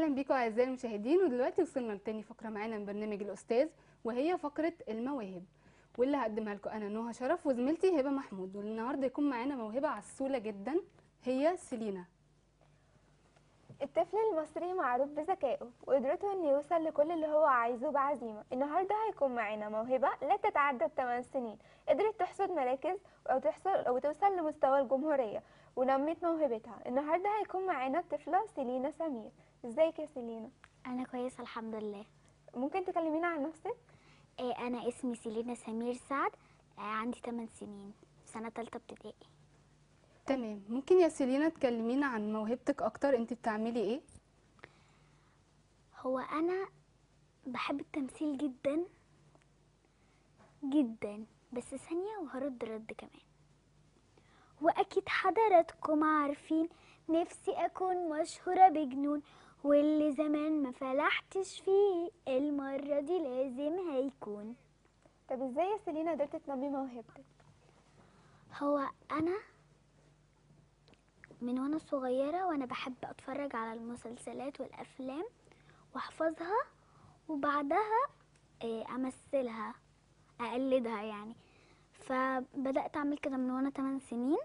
أهلا بيكم أعزائي المشاهدين ودلوقتي وصلنا لتاني فقرة معانا من برنامج الأستاذ وهي فقرة المواهب. واللي هقدمها لكم أنا نهى شرف وزميلتي هبة محمود. والنهاردة يكون معانا موهبة عسولة جدا هي سيلينا. الطفل المصري معروف بذكائه وقدرته إنه يوصل لكل اللي هو عايزه بعزيمة. النهاردة هيكون معانا موهبة لا تتعدى الثمان سنين. قدرت تحصد مراكز أو تحصل أو توصل لمستوى الجمهورية ونمت موهبتها. النهاردة هيكون معانا الطفلة سيلينا سمير. ازيك يا سيلينا؟ أنا كويسة الحمد لله. ممكن تكلمينا عن نفسك؟ آه، أنا اسمي سيلينا سمير سعد. آه، عندي 8 سنين في سنة تالتة ابتدائي. تمام. ممكن يا سيلينا تكلمينا عن موهبتك أكتر؟ انت بتعملي إيه؟ هو أنا بحب التمثيل جدا جدا بس ثانية وهرد رد كمان. وأكيد حضراتكم عارفين نفسي أكون مشهورة بجنون. واللي زمان ما فلحتش فيه المرة دي لازم هيكون. طب إزاي يا سيلينا قدرت تنمي موهبتك؟ هو أنا من وأنا صغيرة وأنا بحب أتفرج على المسلسلات والأفلام وأحفظها وبعدها آه، أمثلها أقلدها يعني. فبدأت أعمل كده من وأنا 8 سنين.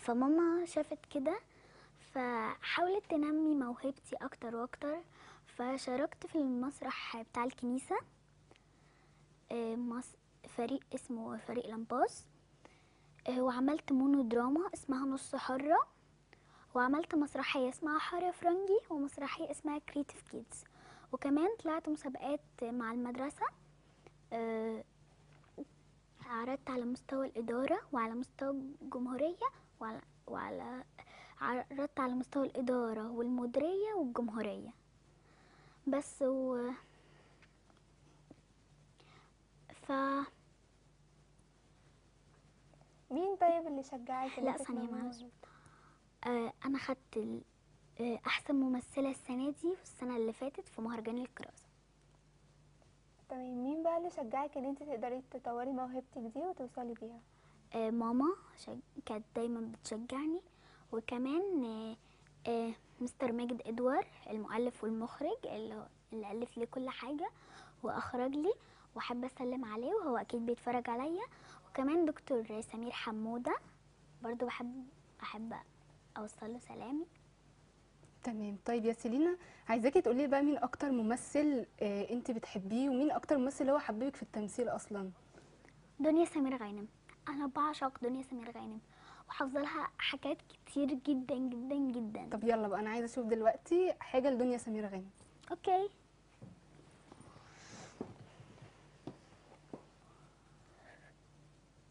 فماما شافت كده فحاولت تنمي موهبتي أكتر وأكتر فشاركت في المسرح بتاع الكنيسة آه، فريق اسمه فريق لامباس آه، وعملت مونو دراما اسمها نص حرة وعملت مسرحية اسمها حارة فرنجي ومسرحية اسمها كريتيف كيدز وكمان طلعت مسابقات مع المدرسة آه، عرضت على مستوى الإدارة وعلى مستوى الجمهورية وعلى, وعلى عرضت على مستوى الإدارة والمديرية والجمهورية. بس و ف مين طيب اللي شجعك إن لا ثانية معلش. آه، أنا خدت آه، أحسن ممثلة السنة دي والسنة اللي فاتت في مهرجان الكراسة. تمام. مين بقى اللي شجعك إن أنت تقدري تطوري موهبتك دي وتوصلي بيها؟ آه، ماما شج... كانت دايما بتشجعني. وكمان آه، آه، مستر ماجد ادوار المؤلف والمخرج اللي, ألف لي كل حاجة وأخرج لي وأحب أسلم عليه وهو أكيد بيتفرج عليا. وكمان دكتور سمير حمودة برضو بحب أحب أوصل له سلامي. تمام. طيب يا سيلينا عايزاكي تقولي بقى مين أكتر ممثل آه انت بتحبيه ومين أكتر ممثل هو حببك في التمثيل أصلا؟ دنيا سمير غانم. أنا بعشق دنيا سمير غانم. وحافظه لها حاجات كتير جدا جدا جدا. طب يلا بقى أنا عايزة أشوف دلوقتي حاجة لدنيا سمير غانم. Okay.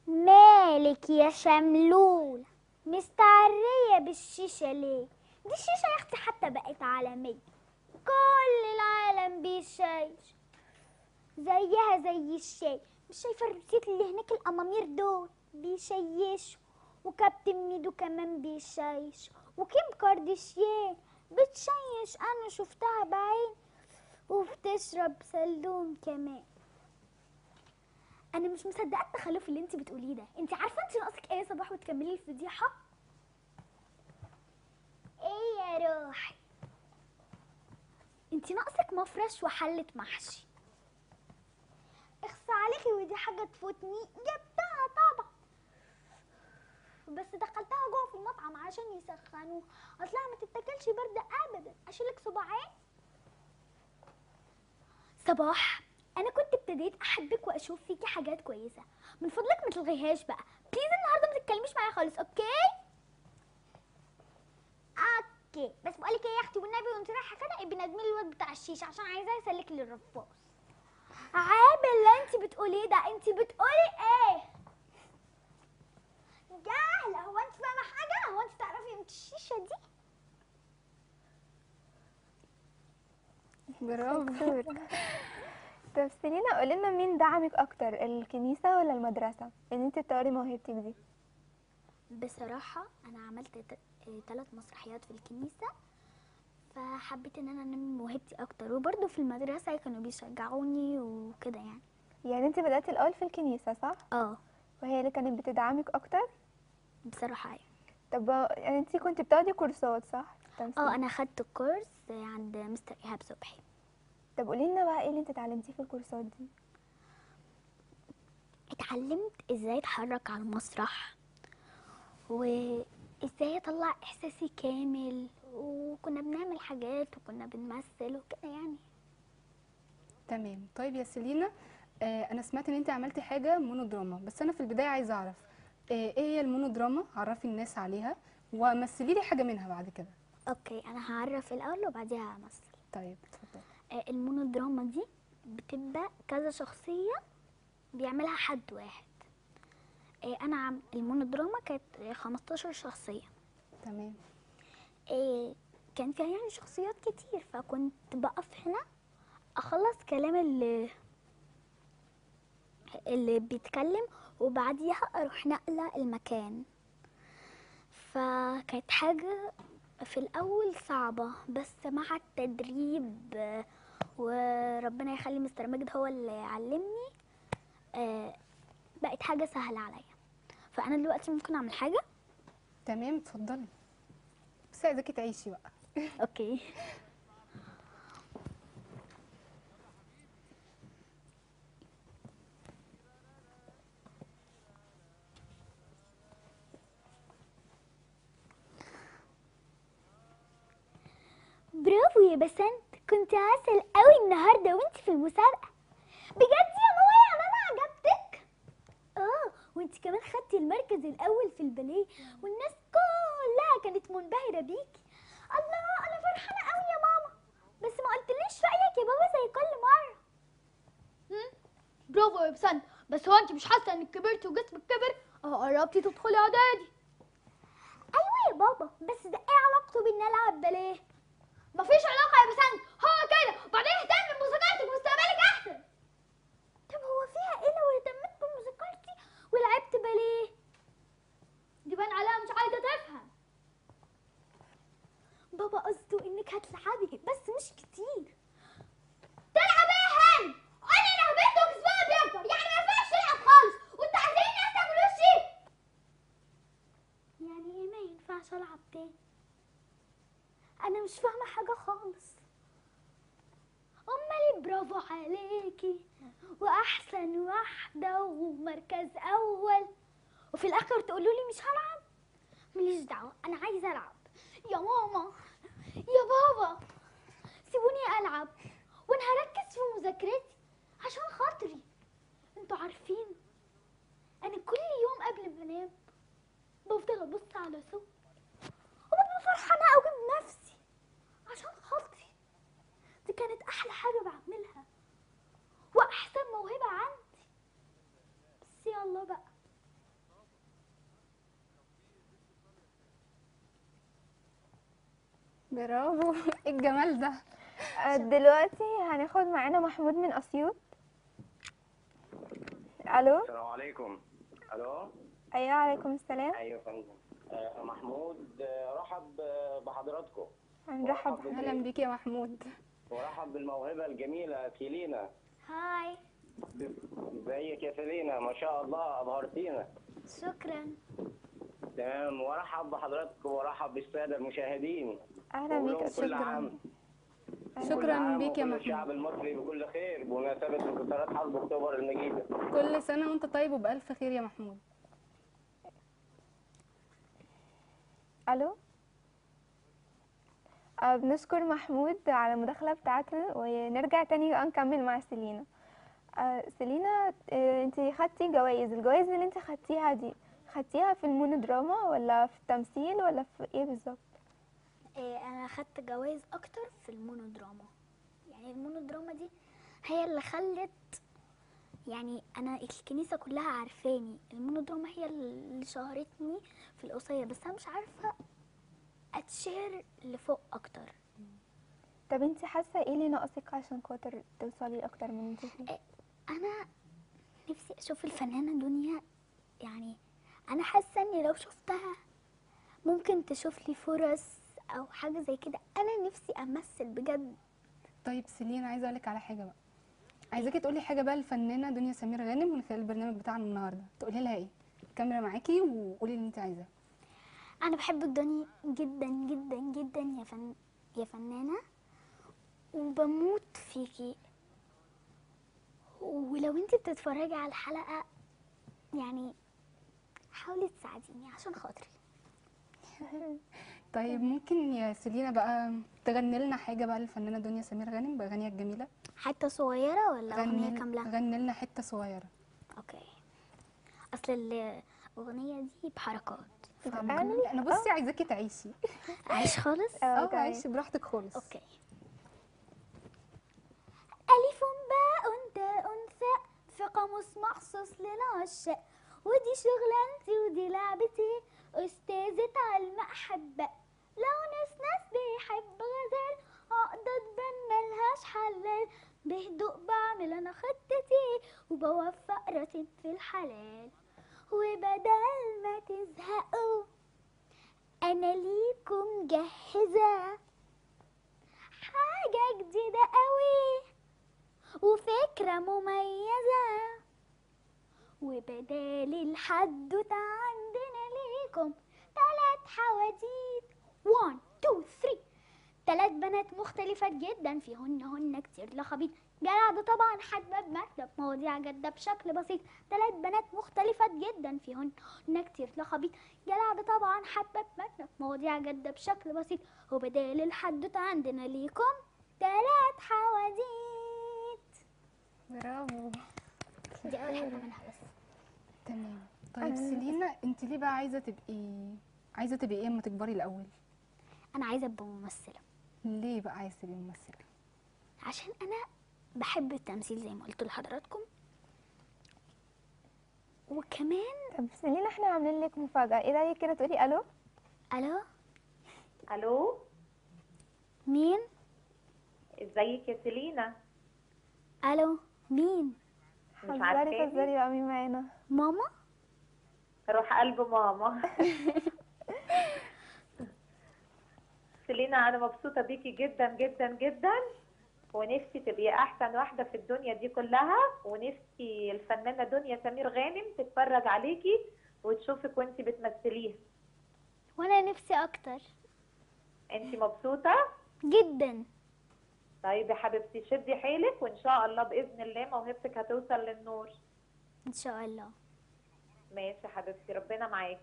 مالك يا شملول؟ مستعرة بالشيشة ليه؟ دي الشيشة يا أختي حتى بقت عالمية. كل العالم بيشيش. زيها زي الشاي. مش شايفة الروسيات اللي هناك الأمامير دول؟ بيشيشوا. وكابتن ميدو كمان بيشيش وكيم كارديشيان بتشيش أنا شفتها بعين وبتشرب سلوم كمان. أنا مش مصدقة التخلف اللي انت بتقوليه ده. انت عارفة انت ناقصك إيه يا صباح وتكملي الفضيحة؟ إيه يا روحي؟ انت ناقصك مفرش وحلة محشي. اخصى عليكي ودي حاجة تفوتني. جبتها طبعا بس دخلتها جوه في المطعم عشان يسخنوه. اصلها ما تتاكلش برد ابدا. أشيلك صباعين؟ صباح أنا كنت ابتديت أحبك وأشوف فيكي حاجات كويسة. من فضلك ما تلغيهاش بقى. please النهارده ما تتكلميش معايا خالص okay؟ okay. بس بقولك إيه يا أختي والنبي وأنت رايحة كده ابقي اندهي الواد بتاع الشيشه عشان عايزاه يسلك لي عيب اللي أنت بتقوليه ده. أنت بتقولي إيه؟ جهله هو انت فاهمة حاجة؟ هو انت تعرفي قيمه الشيشة دي؟ برافو. طب سيلينا قولي لنا مين دعمك أكتر الكنيسة ولا المدرسة؟ إن انت تطوري موهبتك دي. بصراحة أنا عملت ثلاث مسرحيات في الكنيسة فحبيت إن أنا أنمي موهبتي أكتر. وبرضه في المدرسة كانوا بيشجعوني وكده يعني. يعني انت بدأتي الأول في الكنيسة صح؟ آه. وهي اللي كانت بتدعمك أكتر؟ بصراحة أيوة طب يعني انت كنت بتاخدي كورسات صح؟ آه أنا خدت كورس عند مستر إيهاب صبحي. طب قولي لنا بقى إيه اللي انت اتعلمتيه في الكورسات دي؟ اتعلمت إزاي أتحرك على المسرح وإزاي أطلع إحساسي كامل وكنا بنعمل حاجات وكنا بنمثل وكده يعني. تمام. طيب يا سيلينا آه أنا سمعت إن انت عملتي حاجة مونودراما بس أنا في البداية عايزة أعرف إيه هي المونودراما؟ عرفي الناس عليها ومثلي لي حاجة منها بعد كده. Okay أنا هعرف الأول وبعديها همثل. طيب اتفضل آه، المونودراما دي بتبقى كذا شخصية بيعملها حد واحد. آه، أنا عم المونودراما كانت آه، 15 شخصية. تمام. آه، كان فيها يعني شخصيات كتير فكنت بقف هنا أخلص كلام اللي اللي بيتكلم وبعديها أروح نقلة المكان. فكانت حاجة في الأول صعبة بس مع التدريب وربنا يخلي مستر ماجد هو اللي علمني آه، بقت حاجة سهلة عليا. فأنا دلوقتي ممكن أعمل حاجة؟ تمام اتفضلي. بس عايزاكي تعيشي بقى. أوكي برافو يا بسنت كنت عسل قوي النهارده وانت في المسابقة. بجد يا ماما يا ماما عجبتك؟ آه وانت كمان خدتي المركز الأول في الباليه والناس كلها كانت منبهرة بيكي. الله أنا فرحانة قوي يا ماما. بس ما قلتليش رأيك يا بابا زي كل مرة. برافو يا بسنت بس هو انت مش حاسة انك كبرتي وجسمك كبر؟ آه قربتي تدخلي اعدادي أيوه يا بابا بس ده إيه علاقته بإن ألعب باليه مفيش علاقة يا بسنت هو كده. وبعدين اهتمي بمذاكرتك ومستقبلك أحسن. طب هو فيها إيه لو اهتميت بمذاكرتي ولعبت باليه؟ دي بان عليها مش عايزة تفهم. بابا قصده إنك هتلعبي بس مش كتير. تلعب إيه يا هاني أنا رهبت وجسمها بيكبر. يعني ما ينفعش تلعب خالص. وانت عايزين الناس تعمل وشي يعني إيه ما ينفعش ألعب تاني؟ مش فاهمة حاجة خالص. امال برافو عليكي. وأحسن واحدة ومركز أول. وفي الآخر تقولوا لي مش هلعب؟ ماليش دعوة أنا عايزة ألعب. يا ماما يا بابا سيبوني ألعب. وأنا هركز في مذاكرتي عشان خاطري. أنتوا عارفين أنا كل يوم قبل ما أنام بفضل أبص على صور وببقى فرحانة قوي بنفسي عشان خاطري دي كانت أحلى حاجة بعملها. وأحسن موهبة عندي. بس يلا بقى. برافو. إيه الجمال ده؟ آه، دلوقتي هناخد معانا محمود من أسيوط. ألو؟ السلام عليكم. ألو؟ أيوه عليكم السلام. أيوه فندم آه، محمود آه، رحب بحضراتكم. هنرحب. أهلا بيك يا محمود. ورحب بالموهبة الجميلة سيلينا هاي. ازيك يا سيلينا؟ ما شاء الله أبهرتينا. شكرا. تمام. ورحب بحضراتكم ورحب بالسادة المشاهدين. أهلا وأقول بيك شكرا. شكرا بيك يا وكل محمود الشعب المصري بكل خير بمناسبة انتصارات حرب أكتوبر المجيدة. كل سنة وأنت طيب وبألف خير يا محمود. ألو؟ آه، بنشكر محمود على المداخلة بتاعته ونرجع تاني نكمل مع سيلينا. آه، سيلينا آه، انتي خدتي جوائز. الجوائز اللي انتي خدتيها دي خدتيها في المونودراما ولا في التمثيل ولا في إيه بالظبط؟ أنا خدت جوائز أكتر في المونودراما. يعني المونودراما دي هي اللي خلت يعني أنا الكنيسة كلها عارفاني. المونودراما هي اللي شهرتني في القصيه بس أنا مش عارفة اتشهر لفوق أكتر. طب انتي حاسة إيه اللي ناقصك عشان خاطر توصلي أكتر من فيه؟ أنا نفسي أشوف الفنانة دنيا يعني أنا حاسة إني لو شفتها ممكن تشوف لي فرص أو حاجة زي كده. أنا نفسي أمثل بجد. طيب سيلين عايزة أقول لك على حاجة بقى. عايزاكي تقولي حاجة بقى للفنانه دنيا سمير غانم من خلال البرنامج بتاعنا النهارده. تقولي لها إيه؟ الكاميرا معاكي وقولي اللي انت عايزاه. أنا بحب الدنيا جدا جدا جدا يا فن يا فنانة وبموت فيكي. ولو انت بتتفرجي على الحلقة يعني حاولي تساعديني عشان خاطري. طيب ممكن يا سيلينا بقى تغني لنا حاجة بقى للفنانة دنيا سمير غانم بأغانيها الجميلة؟ حتة صغيرة ولا غني أغنية كاملة؟ غني لنا حتة صغيرة. Okay. أصل الاغنيه دي بحركات. فممكن- أنا بصي عايزاكي تعيشي. عايش خالص؟ آه تمام. عيشي براحتك خالص. Okay. ألف باء تاء ثاء في قاموس مخصوص للعشاق ودي شغلانتي ودي لعبتي. أستاذة علم أحبة لو ناس ناس بيحب غزال. عقدة تبان ملهاش حلال. بهدوء بعمل أنا خطتي. وبوفق راتب في الحلال. وبدل ما تزهقوا أنا ليكم جهزة حاجة جديدة قوي وفكرة مميزة. وبدال الحدوتة عندنا ليكم تلات حواديت. 1 2 3 تلات بنات مختلفات جدا فيهن هن كتير لخبيط. جدع ده طبعا حد بمكتب مواضيع جادة بشكل بسيط. تلات بنات مختلفات جدا فيهن. هن كتير لخبيط جدع ده طبعا حد بمكتب مواضيع جادة بشكل بسيط. وبدال الحدوتة عندنا ليكم تلات حواديت. برافو. دي أول حاجة منها بس. تمام. طيب سيلينا انت ليه بقى عايزة تبقي عايزة تبقي إيه اما تكبري الأول؟ أنا عايزة أبقى ممثلة. ليه بقى عايزه تبقي ممثلة؟ عشان أنا بحب التمثيل زي ما قلت لحضراتكم. وكمان طب سيلينا إحنا عاملين لك مفاجأة. إيه رأيك كده تقولي ألو؟ ألو؟ ألو؟ مين؟ ازيك يا سيلينا؟ ألو؟ مين؟ مش عارفاني. فزري بقى مين معانا؟ ماما؟ روح قلب ماما. سيلينا أنا مبسوطة بيكي جدا جدا جدا. ونفسي تبقي أحسن واحدة في الدنيا دي كلها ونفسي الفنانة دنيا سمير غانم تتفرج عليكي وتشوفك وانت بتمثليها. وأنا نفسي أكتر. انت مبسوطة؟ جدا. طيب يا حبيبتي شدي حيلك وإن شاء الله بإذن الله موهبتك هتوصل للنور. إن شاء الله. ماشي يا حبيبتي ربنا معاكي.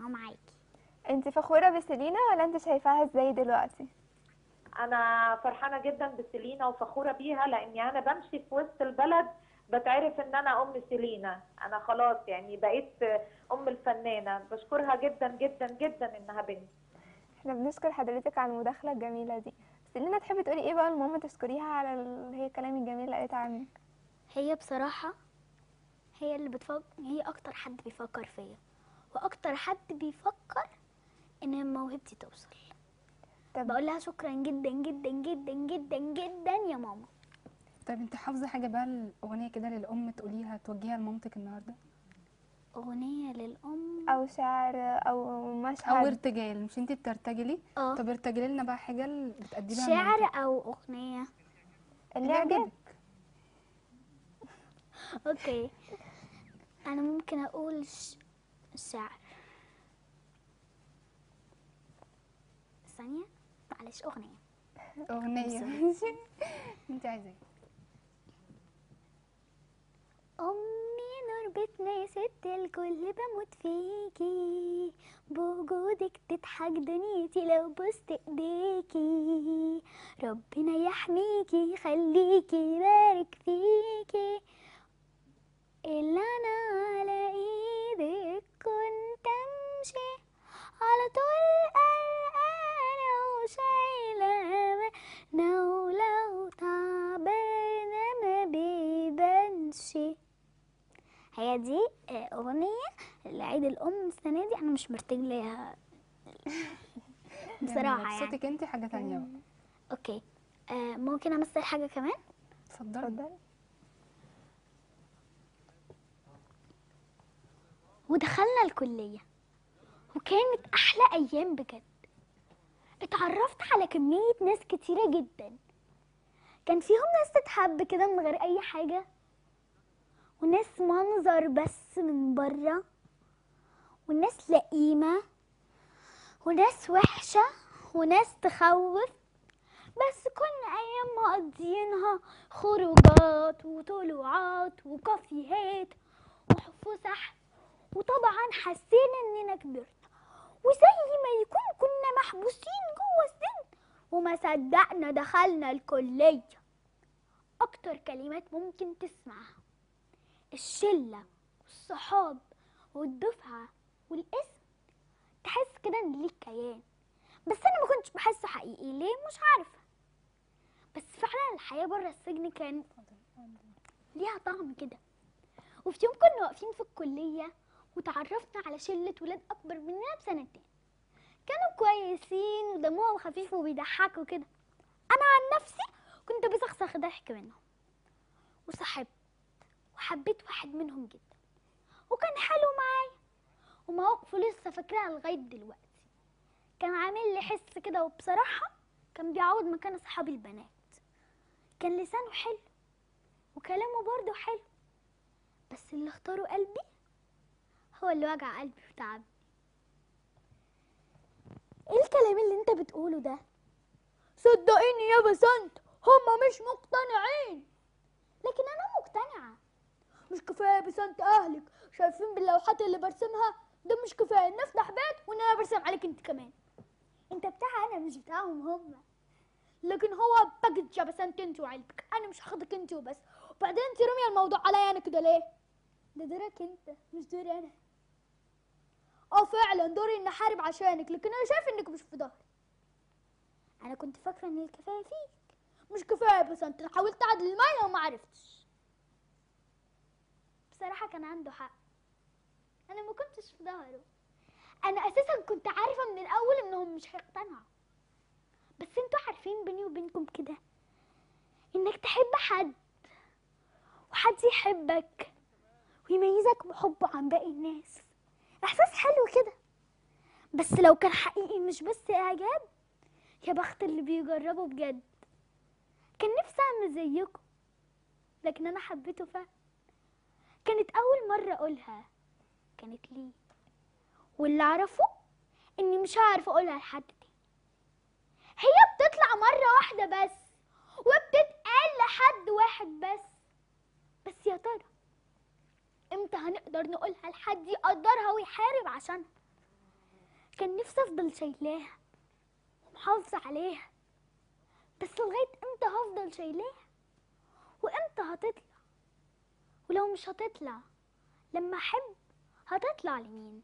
أنا معاكي. انت فخورة بسيلينا ولا انت شايفاها إزاي دلوقتي؟ أنا فرحانة جدا بسيلينا وفخورة بيها لأني أنا بمشي في وسط البلد بتعرف إن أنا أم سيلينا. أنا خلاص يعني بقيت أم الفنانة. بشكرها جدا جدا جدا إنها بنتي إحنا بنشكر حضرتك على المداخلة الجميلة دي. سيلينا تحبي تقولي إيه بقى لماما تشكريها على ال... هي الكلام الجميل اللي قالتها عنك؟ هي بصراحة هي اللي بتفكر هي أكتر حد بيفكر فيا. وأكتر حد بيفكر إن موهبتي توصل. طب بقول لها شكرا جدا جدا جدا جدا جدا يا ماما. طيب أنت حافظة حاجة بقى الأغنية كده للأم تقوليها توجهيها لمامتك النهارده؟ أغنية للأم؟ أو شعر أو أو مشهد ارتجال مش أنت بترتجلي؟ آه. طب ارتجلي لنا بقى حاجة بتقدميها شعر. أو أغنية؟ اللي يعجبك أوكي. أنا ممكن أقول ش... شعر. ثانية. معلش أغنية. ماشي أنت عايزة إيه؟ أمي نور بيتنا يا ست الكل بموت فيكي. بوجودك تضحك دنيتي لو بوست إيديكي. ربنا يحميكي يخليكي يبارك فيكي. اللي أنا على إيدك كنت أمشي. على طول قلقانة ما بيبانش هي دي أغنية لعيد الأم السنة دي أنا مش مرتجلاها بصراحة يعني يعني. صوتك انت حاجة تانية. بقى أوكي. آه، ممكن أمثل حاجة كمان؟ اتفضلي. اتفضلي. ودخلنا الكلية وكانت أحلى أيام بجد. اتعرفت على كمية ناس كتيرة جدا. كان فيهم ناس تتحب كده من غير أي حاجة وناس منظر بس من بره وناس لئيمة وناس وحشة وناس تخوف. بس كنا أيام مقضيينها خروجات وطلوعات وكافيهات وفسح وطبعا حسينا إننا كبرنا. وزي ما يكون كنا محبوسين جوه السجن وما صدقنا دخلنا الكلية. أكتر كلمات ممكن تسمعها الشلة والصحاب والدفعة والاسم. تحس كده إن ليك كيان. بس أنا ما كنتش بحسه حقيقي ليه؟ مش عارفة. بس فعلا الحياة بره السجن كان ليها طعم كده. وفي يوم كنا واقفين في الكلية وتعرفنا على شلة ولاد أكبر مننا بسنتين. كانوا كويسين ودمهم خفيف وبيضحكوا كده أنا عن نفسي كنت بسخسخ ضحك منهم. وصاحبت وحبيت واحد منهم جدا. وكان حلو معايا. ومواقفه لسه فاكراها لغاية دلوقتي. كان عامل لي حس كده وبصراحة كان بيعوض مكان اصحابي البنات. كان لسانه حلو وكلامه برضه حلو. بس اللي اختاره قلبي هو اللي وجع قلبي وتعبني إيه الكلام اللي أنت بتقوله ده؟ صدقيني يا بسنت هما مش مقتنعين. لكن أنا مقتنعة. مش كفاية بسنت أهلك شايفين باللوحات اللي برسمها؟ ده مش كفاية ان افتح بيت وإن أنا برسم عليك أنت كمان. أنت بتاعي أنا مش بتاعهم هم. لكن هو package يا بسنت أنت وعيلتك. أنا مش هاخدك أنت وبس. وبعدين انت رمي الموضوع عليا أنا كده ليه؟ ده دورك أنت مش دوري أنا. آه فعلا دوري إني أحارب عشانك لكن أنا شايف إنك مش في ظهري. أنا كنت فاكرة إن الكفاية فيك. مش كفاية بس أنت حاولت اعدل الميه وما عرفتش. بصراحة كان عنده حق. أنا ما كنتش في ظهره. أنا أساسا كنت عارفة من الأول إنهم مش هيقتنعوا. بس أنتوا عارفين بيني وبينكم كده إنك تحب حد وحد يحبك ويميزك بحبه عن باقي الناس. إحساس حلو كده. بس لو كان حقيقي مش بس إعجاب يا بخت اللي بيجربه بجد. كان نفسي أعمل زيكم لكن أنا حبيته فعلا. كانت أول مرة أقولها كانت ليه. واللي أعرفه إني مش هعرف أقولها لحد تاني. هي بتطلع مرة واحدة بس وبتتقال لحد واحد بس. بس يا ترى إمتى هنقدر نقولها لحد يقدرها ويحارب عشانها كان نفسي أفضل شايلاها ومحافظه عليها بس لغاية إمتى هفضل شايلاها وامتى هتطلع؟ ولو مش هتطلع لما أحب هتطلع لمين؟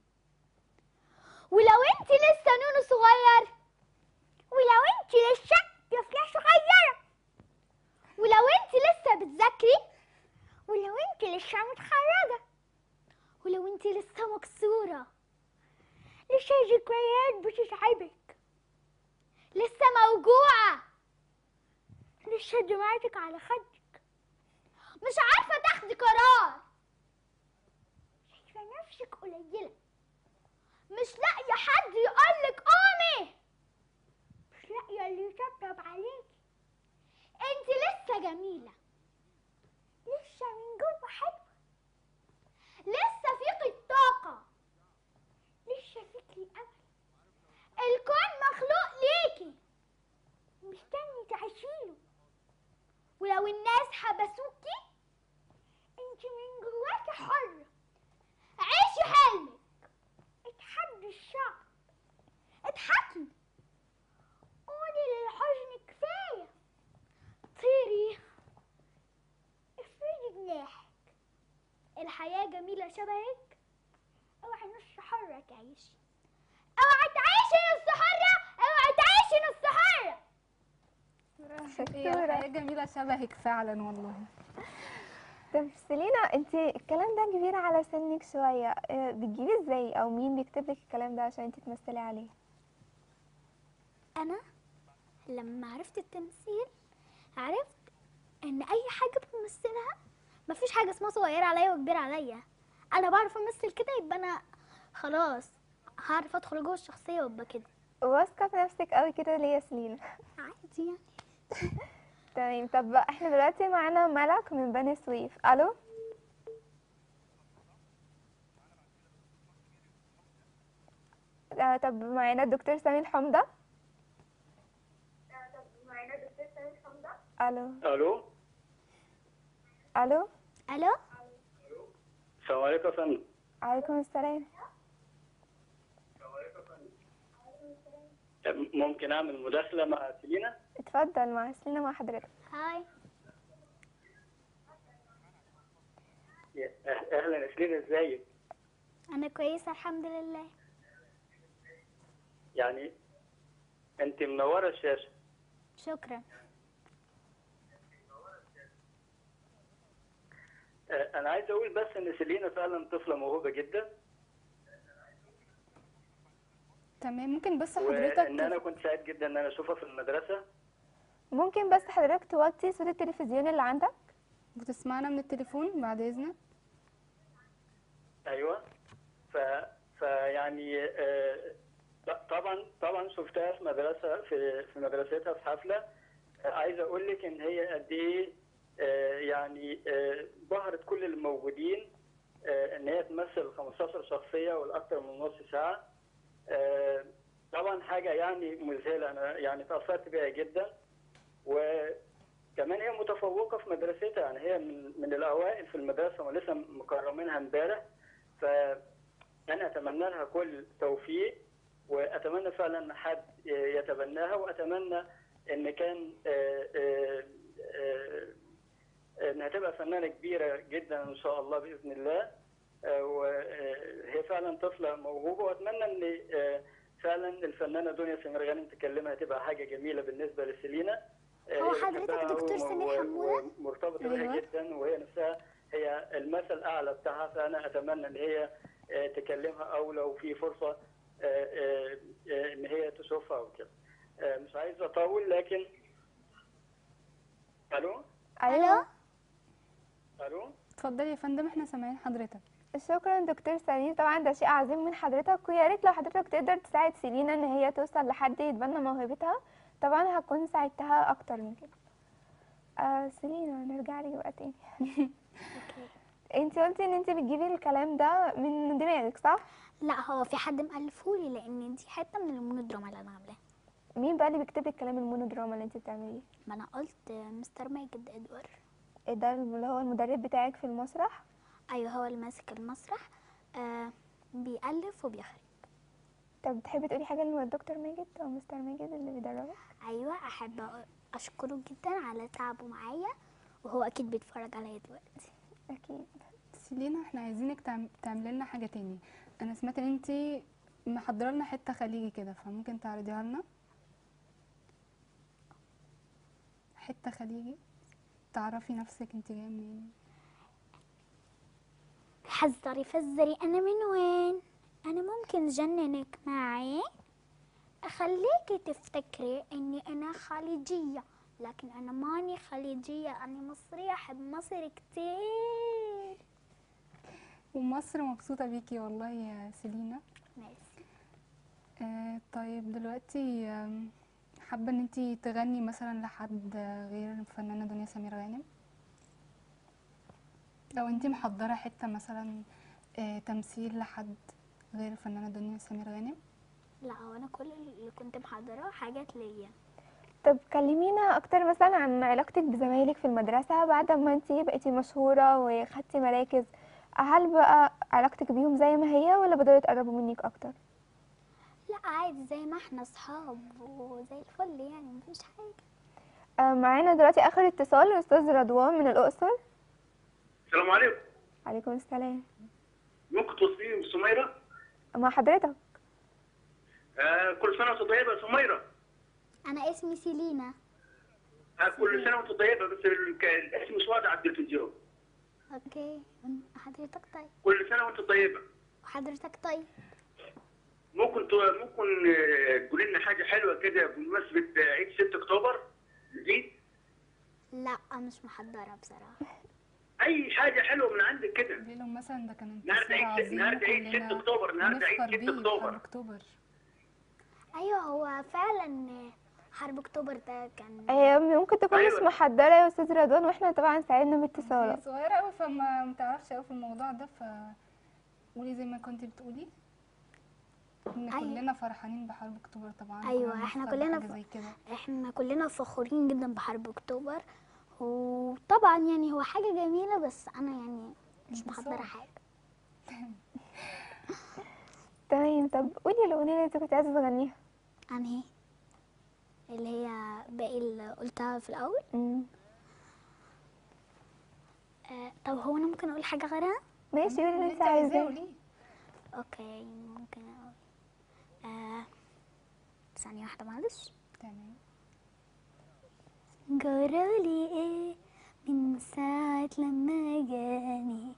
ولو انت لسه نونو صغير ولو انت لسه طفله صغيره ولو انت لسه بتذاكري ولو انت لسه متخرجة. ولو انت لسه مكسورة. لسه ذكريات بتتعبك. لسه موجوعة. لسه دمعتك على خدك. مش عارفة تاخدي قرار. شايفة نفسك قليلة. مش لاقية حد يقولك قومي. مش لاقية اللي يطبطب عليكي. انت لسه جميلة. لسه من جوه حلوة. لسه فيكي الطاقة. لسه فيكي الأمل. الكون مخلوق ليكي. مستني تعيشيله ولو الناس حبسوكي انت من جواكي حرة. عيشي حلمك. اتحدي الشعب اضحكي. الحياة جميلة شبهك؟ اوعي نص حرة تعيشي اوعي تعيشي نص حرة! اوعي تعيشي نص حرة! هي الحياة جميلة شبهك فعلا والله. طب سيلينا انت الكلام ده كبير على سنك شوية. آه، بتجيبيه إزاي؟ أو مين بيكتب لك الكلام ده عشان انت تمثلي عليه؟ أنا لما عرفت التمثيل عرفت ان اي حاجة بمثلها مفيش حاجة اسمها صغيرة عليا وكبيرة عليا. أنا بعرف أمثل كده يبقى أنا خلاص هعرف أدخل جوه الشخصية وأبقى كده. واثقة في نفسك قوي كده ليه يا عادي يعني. تمام. طب إحنا دلوقتي معانا ملك من بني سويف. ألو؟ آه، طب معانا الدكتور سمير حمدة؟ ألو؟ ألو؟ ألو؟ ألو؟ السلام عليكم يا فندم. عليكم السلام. ممكن أعمل مداخلة مع سيلينا؟ اتفضل مع سلينا مع حضرتك. هاي. أه- أهلا يا سيلينا إزيك؟ أنا كويسة الحمد لله. يعني أنت منورة الشاشة. شكرا. أنا عايز أقول بس إن سيلينا فعلا طفلة موهوبة جدا. تمام ممكن بس حضرتك أنا كنت سعيد جدا إن أنا أشوفها في المدرسة. ممكن بس حضرتك توطي صوت التلفزيون اللي عندك؟ بتسمعنا من التليفون بعد إذنك؟ أيوه. ف فيعني آه، طبعا طبعا شفتها في مدرسة في في مدرستها في حفلة. آه، عايز أقول لك إن هي قد إيه آه، يعني آه، بهرت كل الموجودين آه، إن هي تمثل 15 شخصية والأكثر من نص ساعة. آه، طبعا حاجة يعني مذهلة أنا يعني تأثرت بيها جدا. وكمان هي متفوقة في مدرستها يعني هي من من الأوائل في المدرسة ولسه مكرمينها امبارح. فأنا أتمنى لها كل توفيق وأتمنى فعلا حد يتبناها وأتمنى إن كان آه، آه، آه، إنها تبقى فنانة كبيرة جدا إن شاء الله بإذن الله. آه، وهي فعلا طفلة موهوبة وأتمنى إن آه، فعلا الفنانة دنيا سمير غانم تكلمها تبقى حاجة جميلة بالنسبة لسيلينا. آه، هو حضرتك دكتور سمير حمودة؟ ومرتبطة بيها أيوة. جدا وهي نفسها هي المثل الاعلى بتاعها فأنا أتمنى إن هي آه، تكلمها أو لو في فرصة آه، آه، آه، إن هي تشوفها أو كده. آه، مش عايز أطول لكن ألو؟ ألو؟ ألو؟ اتفضلي يا فندم إحنا سامعين حضرتك. شكرا دكتور سمير طبعا ده شيء عظيم من حضرتك ويا ريت لو حضرتك تقدر تساعد سيلينا إن هي توصل لحد يتبنى موهبتها. طبعا هكون ساعدتها أكتر من كده. آه سيلينا نرجع لك بقى تاني. انت قلتي إن انت بتجيبي الكلام ده من دماغك صح؟ لا هو في حد مألفهولي لأن دي حتة من المونودراما اللي أنا عاملاها. مين بقى اللي بيكتب لك كلام المونودراما اللي انت بتعمليه؟ ما أنا قلت مستر ماجد ادوار ده اللي هو المدرب بتاعك في المسرح؟ أيوه هو اللي ماسك المسرح. آه بيألف وبيخرج. طب بتحبي تقولي حاجة للدكتور ماجد أو مستر ماجد اللي بيدربك؟ أيوه أحب أشكره جدا على تعبه معايا وهو أكيد بيتفرج عليا دلوقتي. أكيد. سيلينا إحنا عايزينك تعم- تعملي لنا حاجة تاني. أنا سمعت إن انت محضرة لنا حتة خليجي كده فممكن تعرضيها لنا؟ حتة خليجي؟ تعرفي نفسك انت جاية منين؟ حذري فزري أنا من وين؟ أنا ممكن جننك معي؟ أخليكي تفتكري إني أنا خليجية لكن أنا ماني خليجية أنا مصرية أحب مصر كتير. ومصر مبسوطة بيكي والله يا سيلينا. ميرسي. آه طيب دلوقتي آم، حابة إن انت تغني مثلا لحد غير الفنانة دنيا سمير غانم؟ لو انت محضرة حتة مثلا آه تمثيل لحد غير الفنانة دنيا سمير غانم؟ لا هو أنا كل اللي كنت محضراه حاجات ليا. طب كلمينا أكتر مثلا عن علاقتك بزمايلك في المدرسة بعد ما أنتي بقيتي مشهورة وخدتي مراكز. هل بقى علاقتك بيهم زي ما هي ولا بدأوا يتقربوا منك أكتر؟ لا عادي زي ما إحنا اصحاب وزي الفل يعني مفيش حاجة. آه، معانا دلوقتي آخر اتصال الأستاذ رضوان من الأقصر. السلام عليكم. عليكم السلام. ممكن توصليني بسميرة مع حضرتك. آه كل سنة وأنت طيبة يا سميرة. أنا اسمي سيلينا. آه كل سنة وأنت طيبة بس الاسم مش واضح على التلفزيون. Okay. حضرتك طيب. كل سنة وأنت طيبة. وحضرتك طيب. ممكن تو... ممكن آه، تقولي لنا حاجة حلوة كده بمناسبة آه، عيد 6 أكتوبر؟ جديد لا مش محضرة بصراحة. أي حاجة حلوة من عندك كده؟ قولي لهم مثلا ده كان النهارده عيد- النهارده عيد 6 وكلنا أكتوبر، النهارده عيد نفخر 6 بيه في أكتوبر. حرب أكتوبر. أيوه هو فعلا حرب أكتوبر ده كان هي ممكن تكون أيوة. مش محضرة يا أستاذ رضوان وإحنا طبعا ساعدنا هي باتصالك صغيرة قوي فما متعرفش قوي في الموضوع ده ف قولي زي ما كنت بتقولي. ان أيوة. كلنا فرحانين بحرب أكتوبر طبعا كلنا إحنا نفرح كلنا ف- زي كده. إحنا كلنا فخورين جدا بحرب أكتوبر وطبعا يعني هو حاجة جميلة بس أنا يعني مش انتصار. حاجة. تمام طب قولي الأغنية اللي انت كنت عايزة تغنيها. أنهي؟ اللي هي باقي اللي قلتها في الأول؟ مم. آه طب هو أنا ممكن أقول حاجة غيرها؟ ماشي قولي اللي انت عايزاه. أوكي ممكن أقول آه ثانية واحدة معلش. تمام. جرالي إيه من ساعة لما جاني؟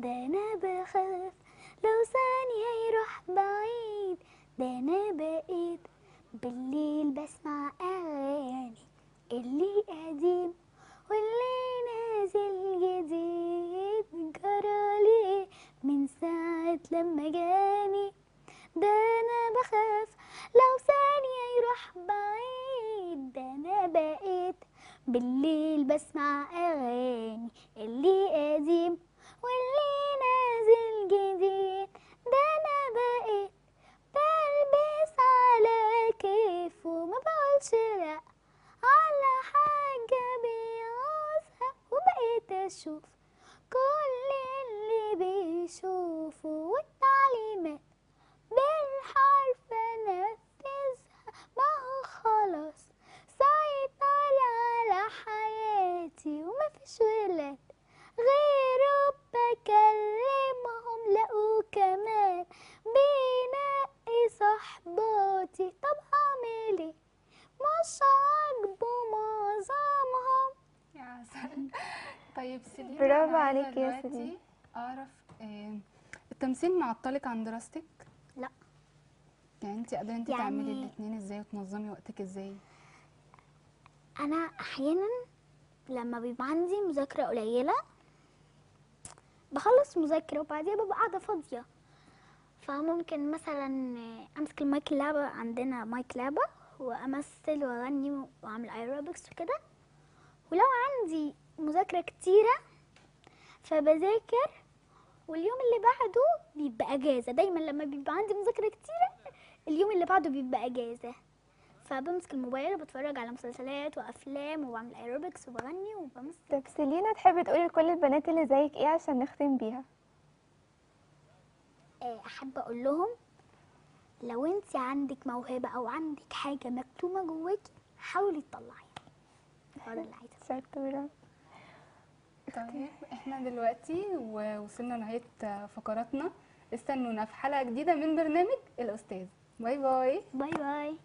ده أنا بخاف. لو ثانية يروح بعيد ده أنا بقيت بالليل بسمع أغاني. اللي قديم واللي نازل جديد جرالي إيه من ساعة لما جاني. ده أنا بخاف. لو ثانية يروح بعيد ده أنا بقيت. بالليل بسمع أغاني اللي قديم واللي نازل جديد. ده أنا بقيت بلبس على كيف وما بقولش لأ. على حاجة بيعوزها وبقيت أشوف كل اللي بيشوفه والتعليمات بالحرف انفذها ما هو خلاص سيطر على حياتي ومفيش ولاد غيره بكلمهم لقوا كمان بينقي صحباتي طب هعمل إيه مش عاجبه معظمهم يا عسل طيب سيلينا عليكي يا دلوقتي سيلينا. أعرف آه، التمثيل معطلك عن دراستك؟ لا. يعني انت قادرة انت يعني- تعملي الاثنين إزاي وتنظمي وقتك إزاي؟ أنا أحيانا لما بيبقى عندي مذاكرة قليلة بخلص مذاكرة وبعدين ببقى قاعدة فاضية. فممكن مثلا أمسك المايك اللعبة عندنا مايك لعبة وأمثل وأغني وأعمل ايروبكس وكده. ولو عندي مذاكرة كتيرة فبذاكر واليوم اللي بعده بيبقى إجازة. دايما لما بيبقى عندي مذاكرة كتيرة اليوم اللي بعده بيبقى إجازة. فبمسك الموبايل وبتفرج على مسلسلات وأفلام وبعمل ايروبكس وبغني وبمثل. طب سيلينا تحبي تقولي لكل البنات اللي زيك إيه عشان نختم بيها؟ آه، أحب أقول لهم لو أنت عندك موهبة أو عندك حاجة مكتومة جواكي حاولي تطلعيها. ده اللي عايزة شطورة طيب إحنا دلوقتي ووصلنا لنهايه فقراتنا. استنونا في حلقة جديدة من برنامج الأستاذ. Bye bye. Bye bye.